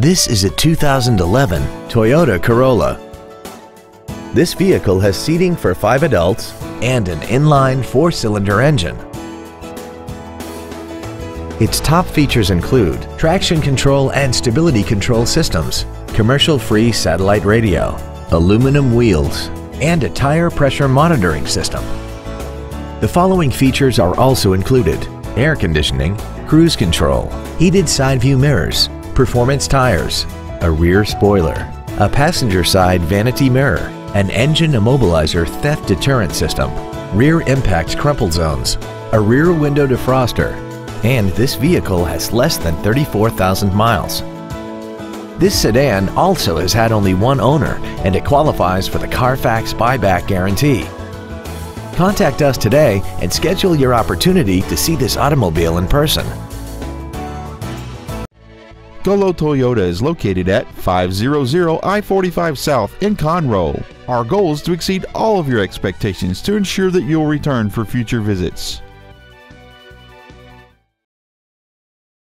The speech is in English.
This is a 2011 Toyota Corolla. This vehicle has seating for five adults and an inline four-cylinder engine. Its top features include traction control and stability control systems, commercial-free satellite radio, aluminum wheels, and a tire pressure monitoring system. The following features are also included air conditioning, cruise control, heated side view mirrors, performance tires, a rear spoiler, a passenger side vanity mirror, an engine immobilizer theft deterrent system, rear impact crumple zones, a rear window defroster, and this vehicle has less than 34,000 miles. This sedan also has had only one owner and it qualifies for the Carfax buyback guarantee. Contact us today and schedule your opportunity to see this automobile in person. Gullo Toyota is located at 500 I-45 South in Conroe. Our goal is to exceed all of your expectations to ensure that you'll return for future visits.